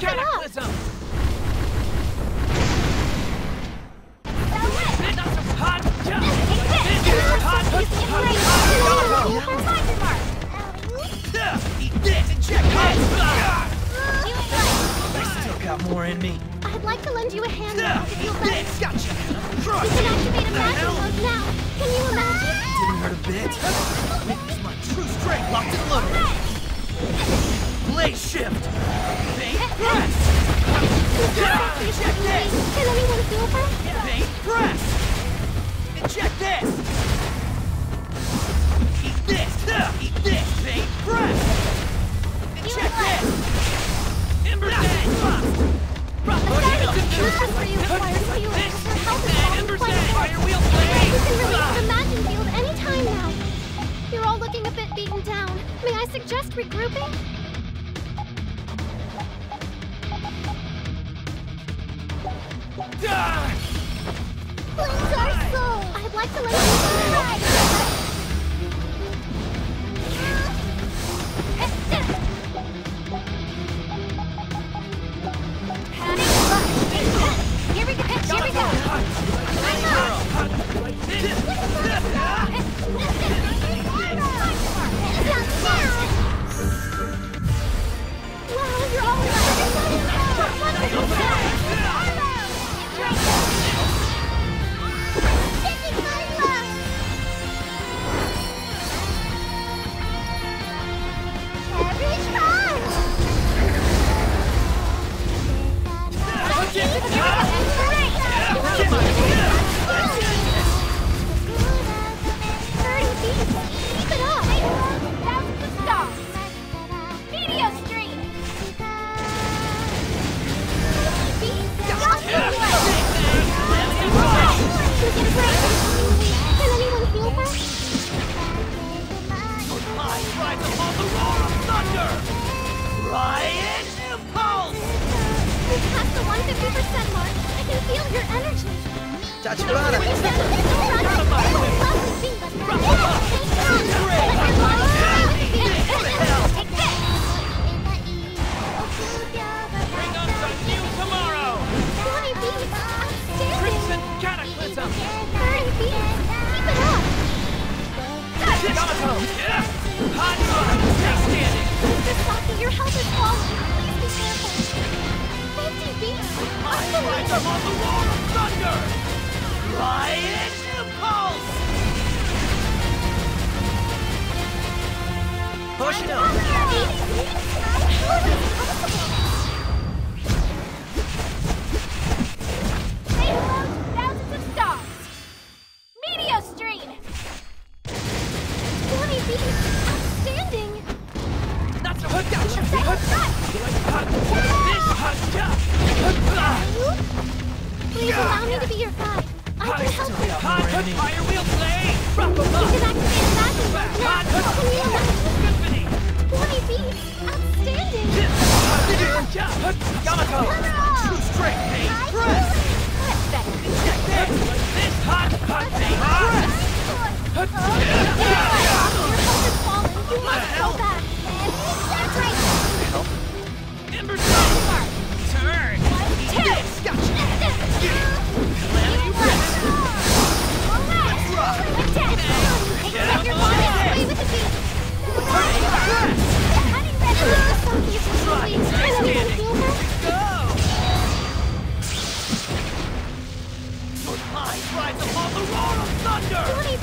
Cataclysm! More in me. I'd like to lend you a hand. Gotcha. Cross. We can activate imagine mode now. Can you imagine? Didn't hurt a bit. It's my true strength locked and loaded. Blaze shift! Bait press! Check this! Can anyone feel her? Bait press! Inject this! Eat this! Eat this! Bait press! Inject this! Ember! That's where you acquired healing. Her. Fire You can the magic field now. You're all looking a bit beaten down. May I suggest regrouping? Feel your energy. Tachibana! Bring us a new tomorrow! Crimson Cataclysm! Yamato! Hot rod! Stay standing! Your health is falling. Please be careful. 50 beats. I ride upon the roar of thunder! Riot Impulse! Pushing up!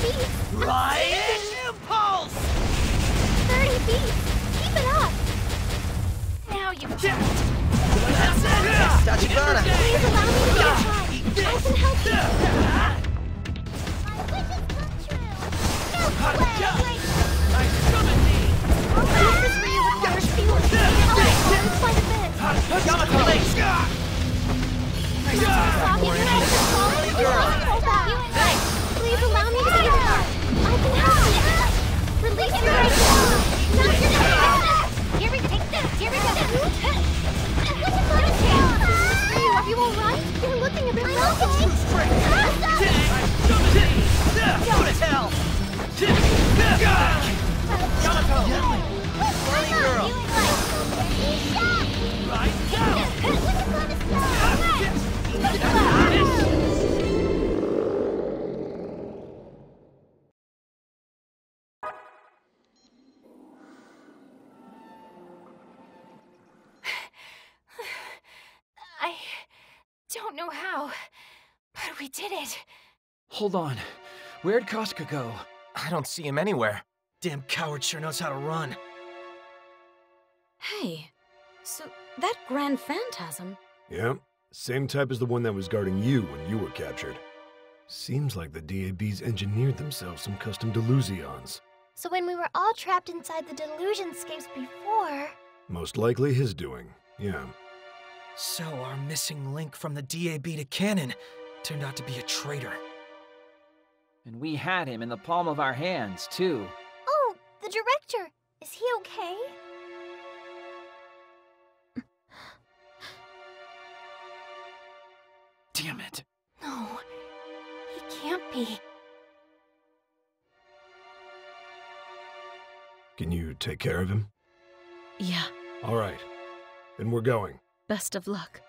Beats. Riot Impulse! 30 beats. Keep it up. Now you That's it! Please allow me to your guide. Eat I can help you. This is you a bit. Yamato! Stop Yamato! Funny girl! Did it. Hold on. Where'd Kasuga go? I don't see him anywhere. Damn coward sure knows how to run. Hey, so that Grand Phantasm, Yeah, same type as the one that was guarding you when you were captured. Seems like the DABs engineered themselves some custom delusions. So when we were all trapped inside the delusionscapes before... Most likely his doing, yeah. So our missing link from the DAB to canon turned out to be a traitor. And we had him in the palm of our hands, too. Oh, the director! Is he okay? Damn it. No, he can't be. Can you take care of him? yeah, All right. Then we're going. best of luck.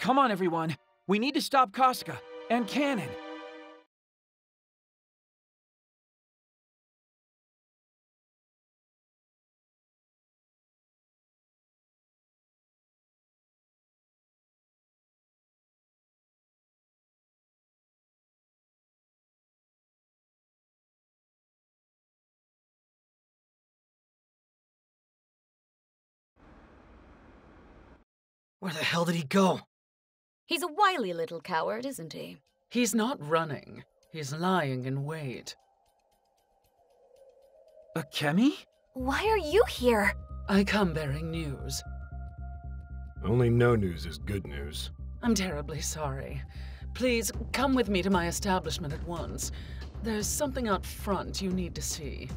Come on, everyone. We need to stop Kasuga and Cannon. Where the hell did he go? He's a wily little coward, isn't he? He's not running. He's lying in wait. Akemi? Why are you here? I come bearing news. Only no news is good news. I'm terribly sorry. Please come with me to my establishment at once. There's something out front you need to see.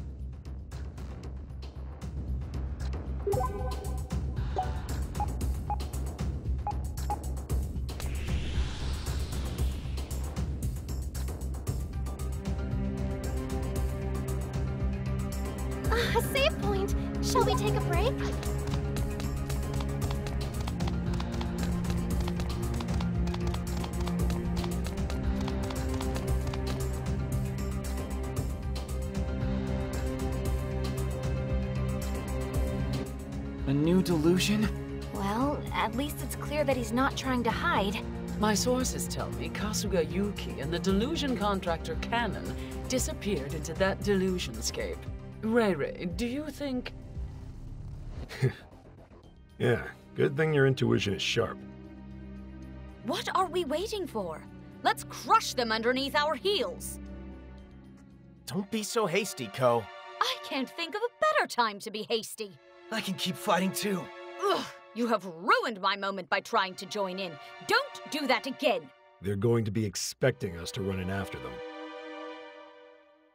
A save point. Shall we take a break? A new delusion? Well, at least it's clear that he's not trying to hide. My sources tell me Kasuga Yuki and the delusion contractor Cannon disappeared into that delusionscape. Ray Ray, do you think... Yeah, good thing your intuition is sharp. What are we waiting for? Let's crush them underneath our heels. Don't be so hasty, Ko. I can't think of a better time to be hasty. I can keep fighting too. Ugh, you have ruined my moment by trying to join in. Don't do that again. They're going to be expecting us to run in after them.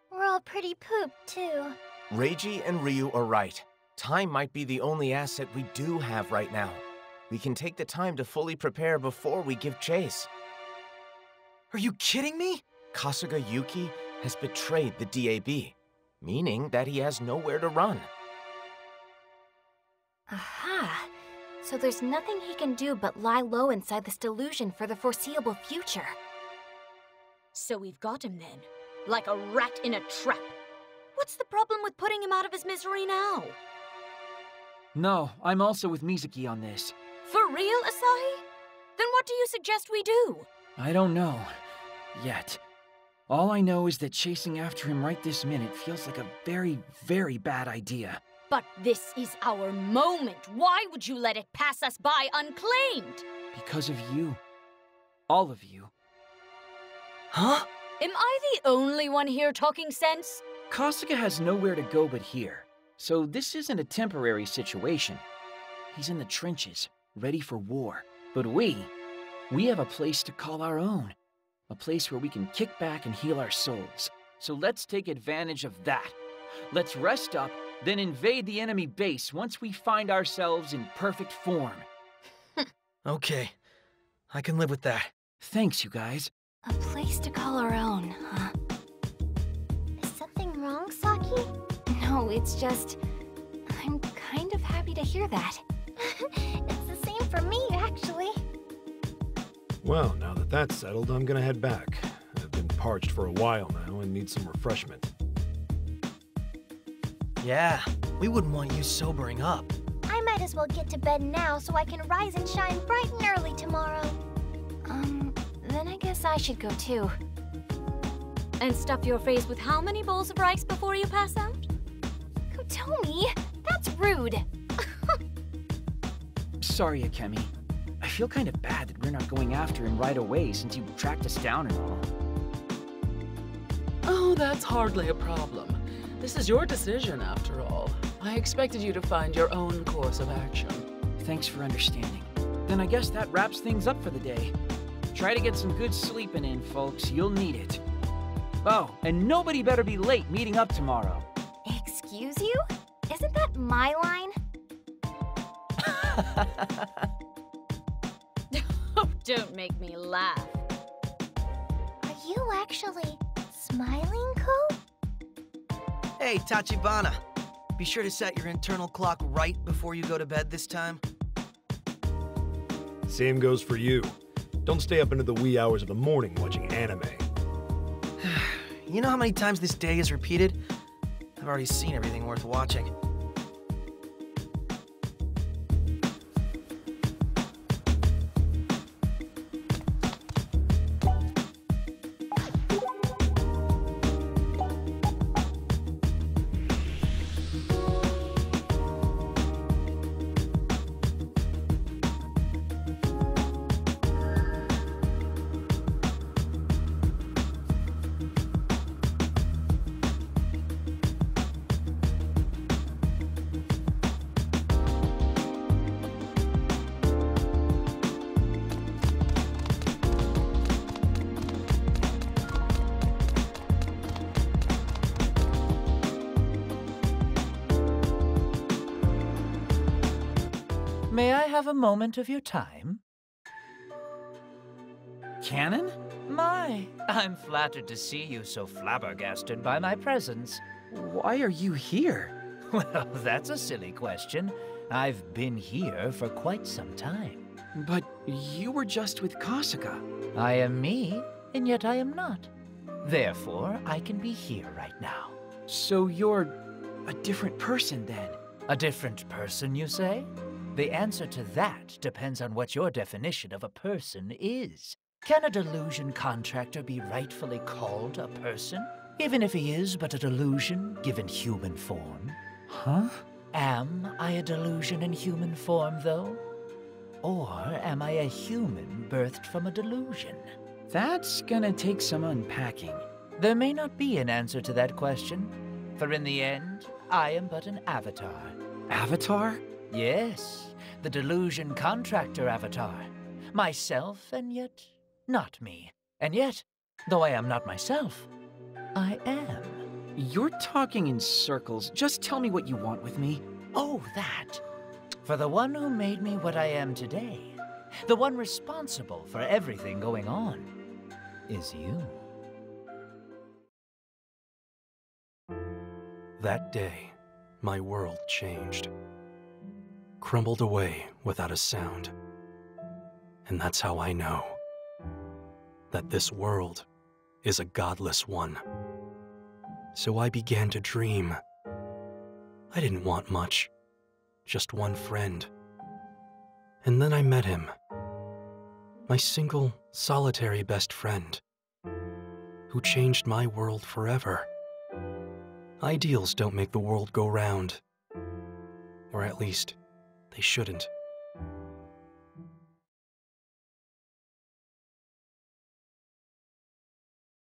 We're all pretty pooped, too. Reiji and Riyu are right. Time might be the only asset we do have right now. We can take the time to fully prepare before we give chase. Are you kidding me? Kasuga Yuki has betrayed the DAB, meaning that he has nowhere to run. Aha. So there's nothing he can do but lie low inside this delusion for the foreseeable future. So we've got him then, like a rat in a trap. What's the problem with putting him out of his misery now? No, I'm also with Mizuki on this. For real, Asahi? Then what do you suggest we do? I don't know. Yet. All I know is that chasing after him right this minute feels like a very, very bad idea. But this is our moment. Why would you let it pass us by unclaimed? Because of you. All of you. Huh? Am I the only one here talking sense? Kasuga has nowhere to go but here. So this isn't a temporary situation. He's in the trenches, ready for war. But we, we have a place to call our own. A place where we can kick back and heal our souls. So let's take advantage of that. Let's rest up, then invade the enemy base once we find ourselves in perfect form. Okay. I can live with that. Thanks, you guys. A place to call our own, huh? No, it's just. I'm kind of happy to hear that. it's the same for me, actually. Well, now that that's settled, I'm gonna head back. I've been parched for a while now and need some refreshment. Yeah, we wouldn't want you sobering up. I'm might as well get to bed now so I can rise and shine bright and early tomorrow. Um, then I guess I should go too. And stuff your face with how many bowls of rice before you pass out? Kotomi, that's rude. Sorry, Akemi. I feel kind of bad that we're not going after him right away since you tracked us down and all. Oh, that's hardly a problem. This is your decision, after all. I expected you to find your own course of action. Thanks for understanding. Then I guess that wraps things up for the day. Try to get some good sleeping in, folks. You'll need it. Oh, and nobody better be late meeting up tomorrow. Excuse you? Isn't that my line? Oh, don't make me laugh. Are you actually smiling, Ko? Hey, Tachibana. Be sure to set your internal clock right before you go to bed this time. Same goes for you. Don't stay up into the wee hours of the morning watching anime. You know how many times this day is repeated? I've already seen everything worth watching. Have a moment of your time? Cannon? My, I'm flattered to see you so flabbergasted by my presence. Why are you here? Well, that's a silly question. I've been here for quite some time. But you were just with Kasuga. I am me, and yet I am not. Therefore, I can be here right now. So you're a different person then? A different person, you say? The answer to that depends on what your definition of a person is. Can a delusion contractor be rightfully called a person? Even if he is but a delusion given human form? Huh? Am I a delusion in human form, though? Or am I a human birthed from a delusion? That's gonna take some unpacking. There may not be an answer to that question, for in the end, I am but an avatar. Avatar? Yes, the delusion contractor avatar. Myself, and yet not me. And yet, though I am not myself, I am. You're talking in circles. Just tell me what you want with me. Oh, that. For the one who made me what I am today, the one responsible for everything going on, is you. That day, my world changed. Crumbled away without a sound. And that's how I know that this world is a godless one. So I began to dream. I didn't want much, just one friend. And then I met him. My single, solitary best friend, who changed my world forever. Ideals don't make the world go round. Or at least, they shouldn't.